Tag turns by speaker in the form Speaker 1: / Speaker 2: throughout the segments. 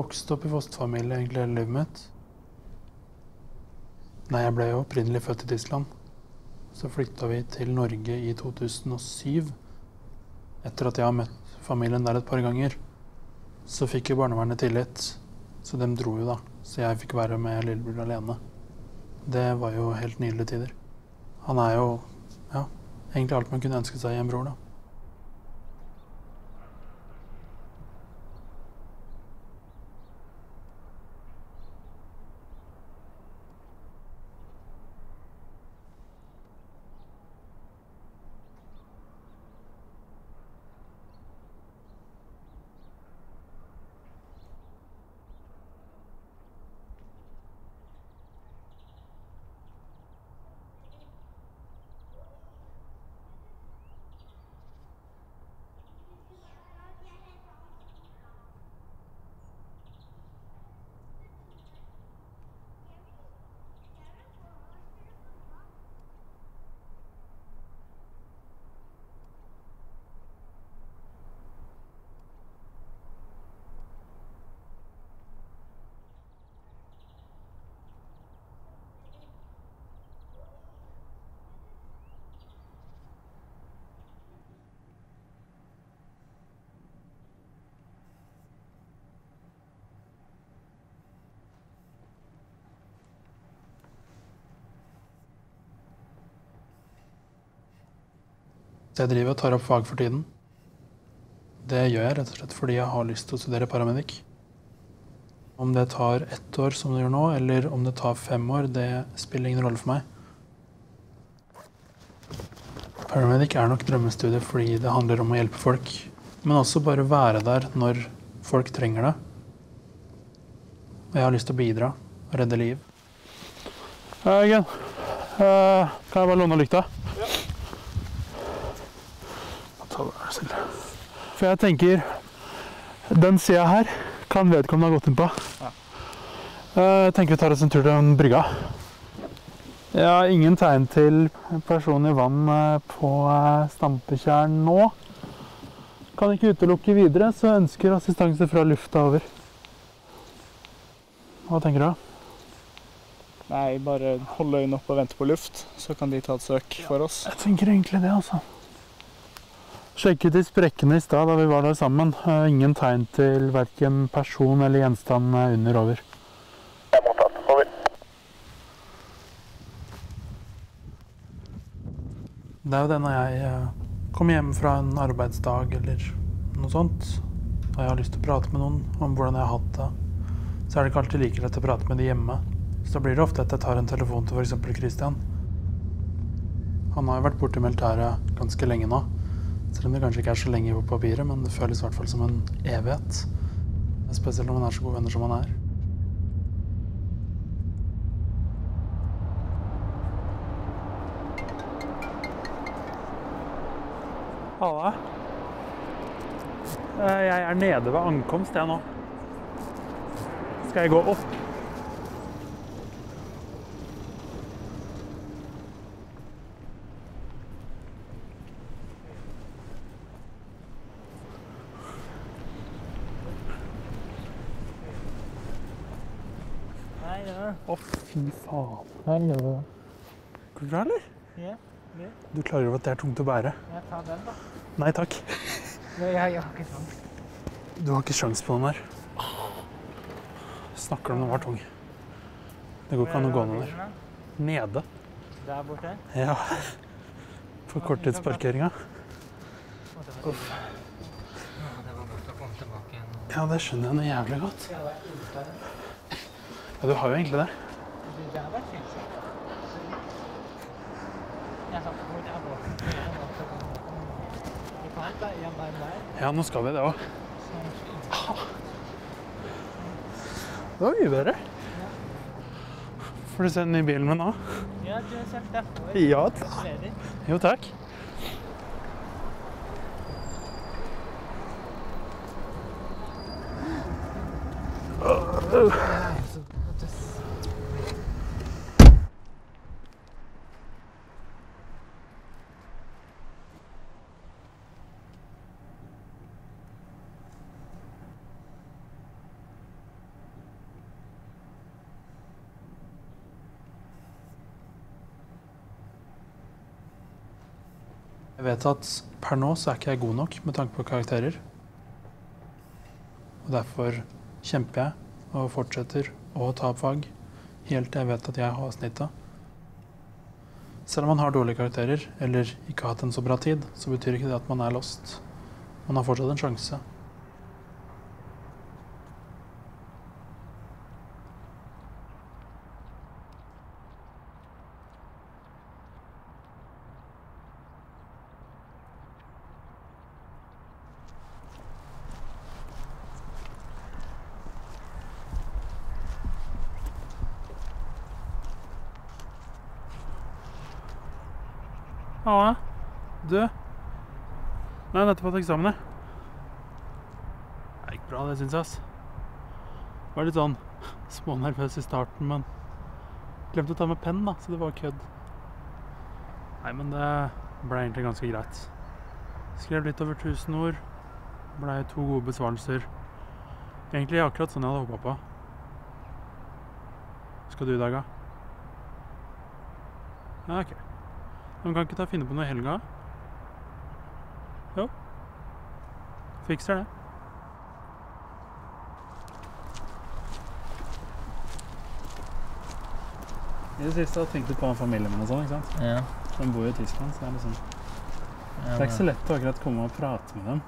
Speaker 1: vokst opp i fosterfamilie egentlig hele livet mitt. Nei, jeg ble jo opprinnelig født i Tyskland. Så flytta vi til Norge i 2007. Etter at jeg har møtt familien der et par ganger, så fikk jo barnevernet tillit. Så dem dro jo, da. Så jeg fikk være med lillebror alene. Det var jo helt nydelige tider. Han er jo ja, egentlig alt man kunne ønske seg i en bror, da. Jeg driver og tar opp fag for tiden. Det gjør jeg rett og slett fordi jeg har lyst til å studere paramedic. Om det tar ett år, som det gjør nå, eller om det tar fem år, det spiller ingen rolle for meg. Paramedic er nok drømmestudiet fordi det handler om å hjelpe folk. Men også bare være der når folk trenger det. Og jeg har lyst til å bidra og redde liv.
Speaker 2: Eugen, eh, kan jeg bare låne lykta? Ta det der selv. For jeg tenker Den sida her kan vedkommende ha gått inn på. Eh, Jeg tenker vi tar oss en tur til den brygga. Jeg har ingen tegn til person i vann eh, på eh, Stampetjern nå. Kan ikke utelukke videre, så ønsker assistanse fra lufta over. Hva tenker du?
Speaker 3: Nei, bare holde øynene oppe og vente på luft, så kan de ta et søk for oss.
Speaker 2: Jeg tenker egentlig det, altså. Sjekket i sprekkene i stad da vi var der sammen. Eh, Ingen tegn til verken person eller gjenstand eh, under over.
Speaker 4: Det er
Speaker 1: er jo det når jeg eh, kommer hjem fra en arbeidsdag eller noe sånt, og jeg har lyst til å prate med noen om hvordan jeg har hatt det, så er det ikke alltid like lett å prate med de hjemme. Så da blir det ofte at jeg tar en telefon til f.eks. Christian. Han har jo vært borte i militæret ganske lenge nå. Selv om det kanskje ikke er så lenge på papiret, men det føles i hvert fall som en evighet. Spesielt når man er så gode venner som man er.
Speaker 2: Halla. Eh, Jeg er nede ved ankomst, jeg nå. Skal jeg gå opp?
Speaker 3: Nei, ja.
Speaker 2: Å, fy faen.
Speaker 3: Hallo.
Speaker 2: Går det bra, eller?
Speaker 3: Ja, ja.
Speaker 2: Du klarer over at det er tungt å bære?
Speaker 3: Jeg tar den, da.
Speaker 2: Nei takk.
Speaker 3: Nei, jeg, jeg har ikke sjans.
Speaker 2: Du har ikke sjans på den der. Snakker om den var tung? Det går ikke an å gå ned der. Nede?
Speaker 3: Der borte.
Speaker 2: Ja. På korttidsparkeringa.
Speaker 3: Uff.
Speaker 1: Ja, det skjønner jeg noe jævlig godt. Ja, du har jo egentlig det. Ja, nå skal vi det òg. Det var mye bedre. Får du se den nye bilen min nå?
Speaker 3: Ja, du har sett derfor.
Speaker 1: Ja. Jo, takk. Uh.
Speaker 2: Jeg vet at per nå så er ikke jeg god nok med tanke på karakterer. Og derfor kjemper jeg og fortsetter å ta opp fag helt til jeg vet at jeg har snittet. Selv om man har dårlige karakterer eller ikke har hatt en så bra tid, så betyr ikke det at man er lost. Man har fortsatt en sjanse.
Speaker 1: Halla. Du. Jeg har nettopp hatt eksamen, jeg. Det gikk bra, det syns jeg, ass. Var litt sånn smånervøs i starten, men glemte å ta med penn, da, så det var kødd. Nei, men det ble egentlig ganske greit. Skrev litt over 1000 ord. Blei to gode besvarelser. Egentlig akkurat sånn jeg hadde håpa på. Skal du i dag, da? Ja, OK. Men kan ikke ta finne på noe i helga? Jo. Fikser det. I det siste har jeg tenkt litt på familien min og sånn, ikke sant.
Speaker 5: Ja.
Speaker 1: De bor jo i Tyskland, så det er liksom Det er ikke så lett å akkurat komme og prate med dem.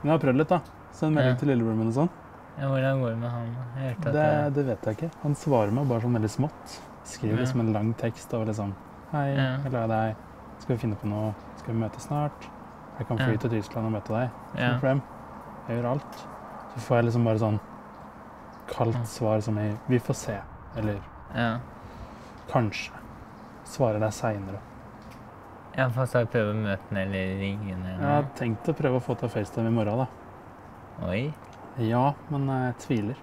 Speaker 1: Men jeg har prøvd litt, da. Send melding
Speaker 5: Ja.
Speaker 1: til lillebroren min og sånn.
Speaker 5: Ja, hvordan går det med han? Jeg hørte at
Speaker 1: Det, det vet jeg ikke. Han svarer meg bare sånn veldig smått. Skriver
Speaker 5: Ja.
Speaker 1: liksom en lang tekst og liksom Hei,
Speaker 5: Ja.
Speaker 1: jeg er glad i deg. Skal vi finne på noe? Skal vi møtes snart? Jeg kan fly
Speaker 5: Ja.
Speaker 1: til Tyskland og møte deg. Ikke
Speaker 5: Ja.
Speaker 1: noe problem. Jeg gjør alt. Så får jeg liksom bare sånn kaldt
Speaker 5: Ja.
Speaker 1: svar som i Vi får se. Eller
Speaker 5: Ja.
Speaker 1: kanskje. Svarer deg seinere.
Speaker 5: Jeg for så prøve å møte den eller ringe den
Speaker 1: Jeg har tenkt å prøve å få til FaceTime i morgen, da.
Speaker 5: Oi.
Speaker 1: Ja, men jeg tviler.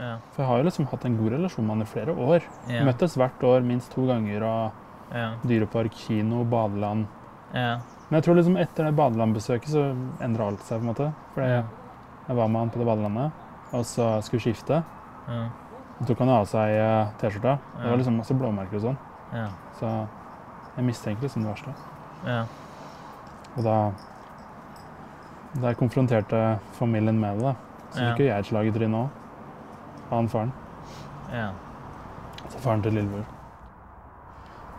Speaker 5: Ja.
Speaker 1: For jeg har jo liksom hatt en god relasjon med han i flere år.
Speaker 5: Ja.
Speaker 1: Møttes hvert år minst to ganger. og
Speaker 5: Ja.
Speaker 1: Dyrepark, kino, badeland.
Speaker 5: Ja.
Speaker 1: Men jeg tror liksom etter det badelandbesøket så endra alt seg. på en måte. For
Speaker 5: Ja.
Speaker 1: jeg var med han på det badelandet, og så skulle skifte.
Speaker 5: Ja.
Speaker 1: Så tok han av seg eh, T-skjorta. Det var liksom masse blåmerker og sånn.
Speaker 5: Ja.
Speaker 1: Så jeg mistenker liksom det verste.
Speaker 5: Ja.
Speaker 1: Og da Da konfronterte familien med det, da, så fikk jo jeg et slag i trynet òg. Av han faren.
Speaker 5: Ja.
Speaker 1: Altså faren til lillebror.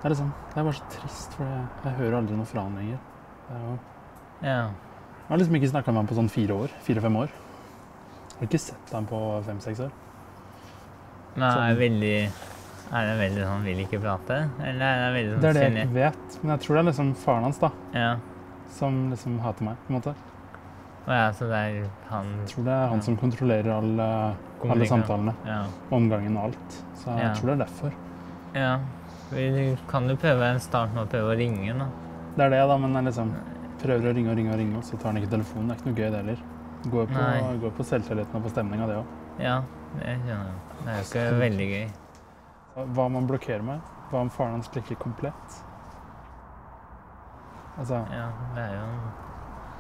Speaker 1: Det er sånn, det er bare så trist, for jeg, jeg hører aldri noe fra han lenger. Det er jo
Speaker 5: Ja.
Speaker 1: Jeg har liksom ikke snakka med ham på sånn fire år. Fire-fem år. Jeg har ikke sett ham på fem-seks år.
Speaker 5: Men er
Speaker 1: Sånn.
Speaker 5: det veldig Er det veldig sånn vil ikke prate? Eller er det veldig sånn
Speaker 1: Det er det jeg ikke vet. Men jeg tror det er liksom faren hans da,
Speaker 5: Ja.
Speaker 1: som liksom hater meg. på en måte.
Speaker 5: Å ja, så det er han
Speaker 1: Jeg tror det er han
Speaker 5: Ja.
Speaker 1: som kontrollerer alle, alle samtalene.
Speaker 5: Ja.
Speaker 1: Omgangen og alt. Så jeg
Speaker 5: Ja.
Speaker 1: tror det er derfor.
Speaker 5: ja. Vi kan jo prøve en start med å prøve å ringe, da.
Speaker 1: Det er det, da, men jeg liksom prøver å ringe og ringe og ringe, og så tar han ikke telefonen. Det er ikke noe gøy, det heller. Går på,
Speaker 5: Nei.
Speaker 1: går på selvtilliten og på stemninga, det òg.
Speaker 5: Ja, det skjønner jeg. Det er jo ikke veldig gøy.
Speaker 1: Hva om han blokkerer meg? Hva om faren hans klikker komplett? Altså,
Speaker 5: Ja, det er jo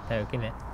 Speaker 5: Det er jo ikke lett.